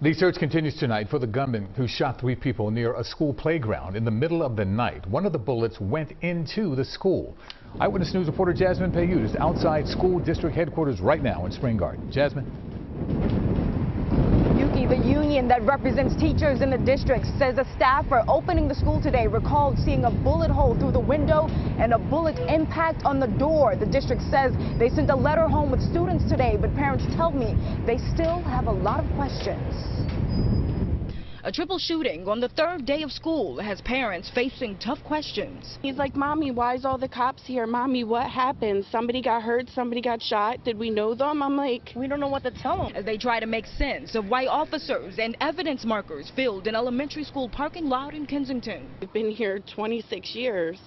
The search continues tonight for the gunman who shot three people near a school playground in the middle of the night. One of the bullets went into the school. Eyewitness News reporter Jasmine Payoute is outside school district headquarters right now in Spring Garden. Jasmine. Yuki, the union that represents teachers in the district, says a staffer opening the school today recalled seeing a bullet hole through the window and a bullet impact on the door. The district says they sent a letter home with students today, but parents tell me they still have a lot of questions. A triple shooting on the third day of school has parents facing tough questions. He's like, Mommy, why is all the cops here? Mommy, what happened? Somebody got hurt, somebody got shot. Did we know them? I'm like, We don't know what to tell them. As they try to make sense of why officers and evidence markers filled an elementary school parking lot in Kensington. we've been here 26 years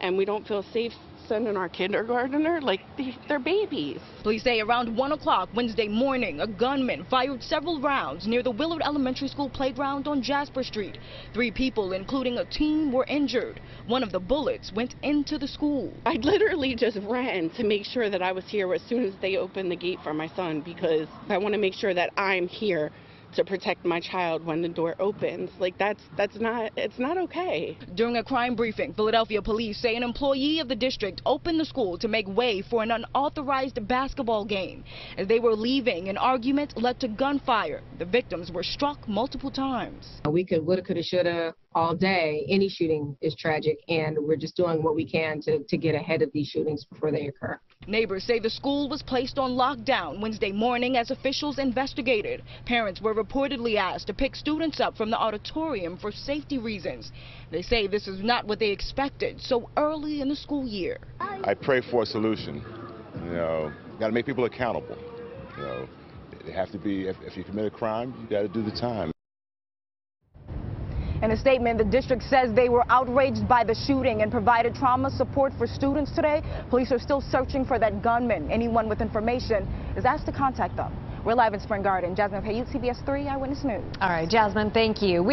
and we don't feel safe sending our kindergartner. Like, they, they're babies. Police say around 1 o'clock Wednesday morning, a gunman fired several rounds near the Willard Elementary School playground on Jasper Street. Three people, including a teen, were injured. One of the bullets went into the school. I literally just ran to make sure that I was here as soon as they opened the gate for my son because I want to make sure that I'm here to protect my child when the door opens. Like that's that's not it's not okay. During a crime briefing, Philadelphia police say an employee of the district opened the school to make way for an unauthorized basketball game. As they were leaving, an argument led to gunfire. The victims were struck multiple times. We could, woulda, coulda, shoulda all day. Any shooting is tragic, and we're just doing what we can to, to get ahead of these shootings before they occur. Neighbors say the school was placed on lockdown Wednesday morning as officials investigated. Parents were reportedly asked to pick students up from the auditorium for safety reasons. They say this is not what they expected so early in the school year. I pray for a solution. You know, got to make people accountable. You know, they have to be. If, if you commit a crime, you got to do the time. In a statement, the district says they were outraged by the shooting and provided trauma support for students today. Police are still searching for that gunman. Anyone with information is asked to contact them. We're live in Spring Garden. Jasmine Payoute, CBS 3 Eyewitness News. All right, Jasmine, thank you. We